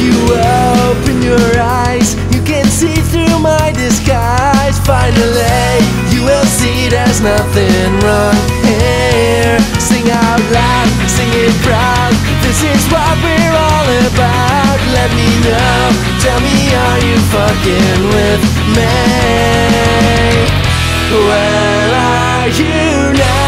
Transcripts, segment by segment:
you open your eyes, you can see through my disguise. Finally, you will see there's nothing wrong here. Sing out loud, sing it proud. This is what we're all about. Let me know, tell me, are you fucking with me? Where are you now?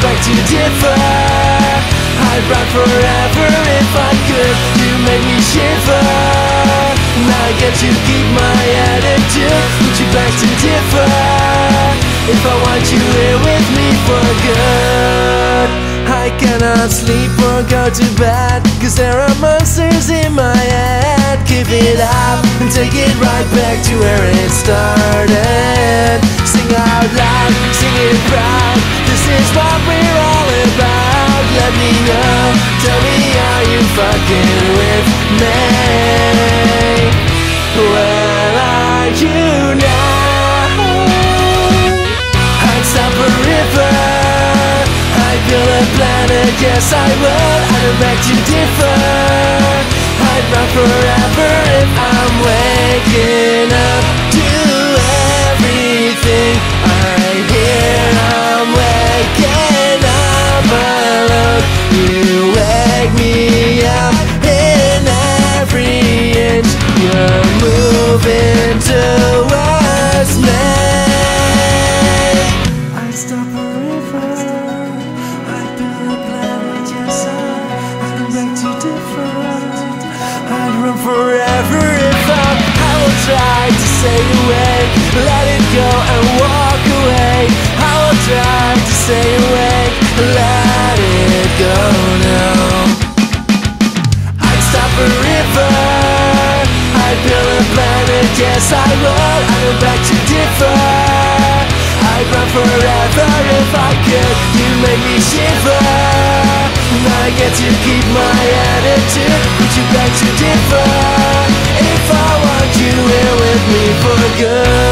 Beg to differ. I'd run forever if I could. You make me shiver. Now I get to keep my attitude. Would you beg to differ? If I want you here with me for good. I cannot sleep or go to bed Cause there are monsters in my head Give it up and take it right back to where it started Sing out Where are you now? A river I'd build a planet, yes I would I'd beg to differ I'd run forever if I'm waking up to everything I hear I'm waking up alone You stay awake Let it go and walk away. I will try to stay awake Let it go now. I'd stop a river. I'd build a planet, yes I would. I'd beg to differ. I'd run forever if I could. You make me shiver. Now I get to keep my attitude. Would you beg to differ for good